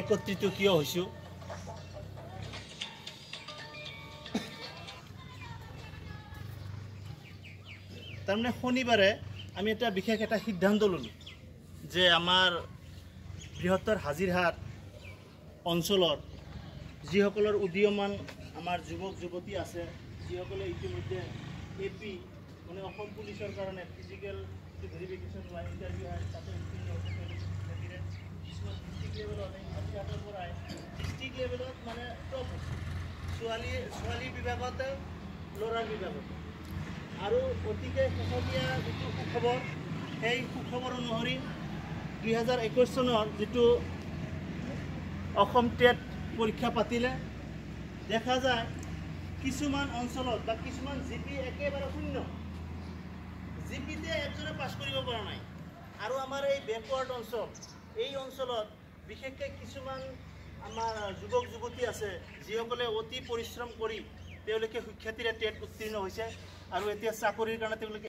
একত্ৰিত কিয় হৈছোঁ তাৰমানে শনিবাৰে আমি এটা বিশেষ এটা সিদ্ধান্ত ল'লোঁ যে আমাৰ বৃহত্তৰ হাজিৰহাট অঞ্চলৰ যিসকলৰ উদীয়মান আমাৰ যুৱক যুৱতী আছে যিসকলে ইতিমধ্যে এ পি মানে অসম পুলিচৰ কাৰণে ফিজিকেল ভেৰিফিকেশ্যন হোৱা ইণ্টাৰভিউ হয় তাতে উত্তীৰ্ণ কিছুমান ডিষ্ট্ৰিক্ট লেভেলত হাজিৰহাটৰ পৰাই ডিষ্ট্ৰিক্ট লেভেলত মানে টপ ছোৱালী ছোৱালী বিভাগতে ল'ৰাৰ বিভাগত। আৰু অতিকে শেহতীয়া যিটো সুখবৰ সেই সুখবৰ অনুসৰি দুহেজাৰ একৈছ চনৰ যিটো অসম টেট পৰীক্ষা পাতিলে দেখা যায় কিছুমান অঞ্চলত বা কিছুমান জি পি একেবাৰে শূন্য। জি পিতে একজনে পাছ কৰিব পৰা নাই। আৰু আমাৰ এই বেকৱাৰ্ড অঞ্চল এই অঞ্চলত বিশেষকৈ কিছুমান আমাৰ যুৱক যুৱতী আছে যিসকলে অতি পৰিশ্ৰম কৰি তেওঁলোকে সুখ্যাতিৰে টেট উত্তীৰ্ণ হৈছে আৰু এতিয়া চাকৰিৰ কাৰণে তেওঁলোকে